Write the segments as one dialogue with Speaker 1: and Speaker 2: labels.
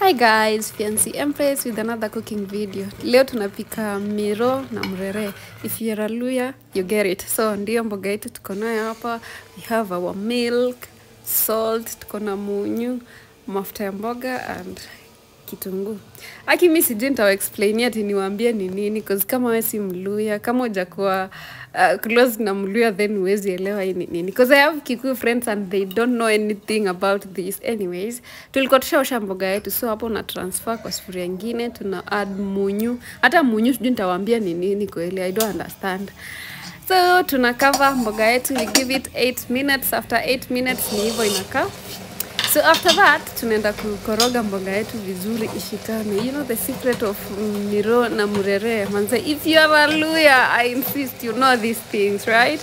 Speaker 1: Hi guys, Fiancy Empress with another cooking video. Leo tunapika miro na mrere. If you're a Luya, you get it. So ndiyo mboga yetu tuko nayo hapa. We have our milk, salt, tuko na munyu, mafuta ya mboga and kitunguu. Aki mi sijui nitawaexplainia ati niwaambie ni nini cause kama we si Mluya, kama hujakuwa uh, close na Mluya then huwezi elewa hii ni nini. Cause I have Kikuyu friends and they don't know anything about this. Anyways, tulikuwa tushaosha mboga yetu so hapo na transfer kwa sufuria ingine tuna add munyu. Hata munyu sijui nitawaambia ni nini kweli. I don't understand. So tuna cover mboga yetu, we give it 8 minutes. After 8 minutes ni hivyo inakaa. So after that tunaenda kukoroga mboga yetu vizuri ishikane. You know the secret of miro na murere manze. If you are a Luya, I insist you know these things, right?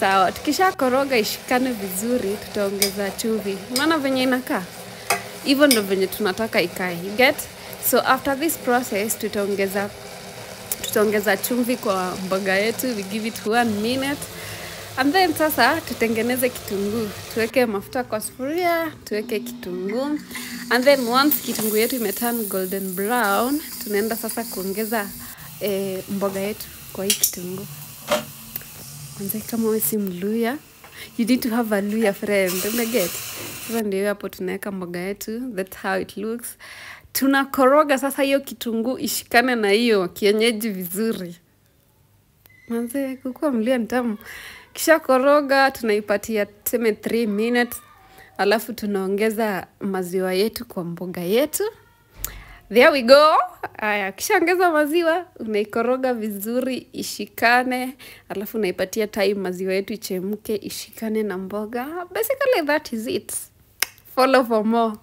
Speaker 1: Sawa, tukisha koroga ishikane vizuri, tutaongeza chumvi. Unaona venye inakaa? Hivyo ndo venye tunataka ikae. You get? So after this process tutaongeza tutaongeza chumvi kwa mboga yetu, we give it one minute and then sasa tutengeneze kitunguu, tuweke mafuta kwa sufuria, tuweke kitunguu and then once kitunguu yetu imeturn golden brown, tunaenda sasa kuongeza eh, mboga yetu kwa hii kitunguu. Kwanza kama wewe si Mluya, you need to have a Luya friend, umeget? Sasa ndio hapo tunaweka mboga yetu, that's how it looks. Tunakoroga sasa hiyo kitunguu ishikane na hiyo kienyeji vizuri. Manze, kukuwa Mluya ni tamu. Kisha koroga tunaipatia tuseme 3 minutes, alafu tunaongeza maziwa yetu kwa mboga yetu. There we go. Aya, kishaongeza maziwa unaikoroga vizuri ishikane, alafu unaipatia time maziwa yetu ichemke ishikane na mboga. Basically that is it. Follow for more.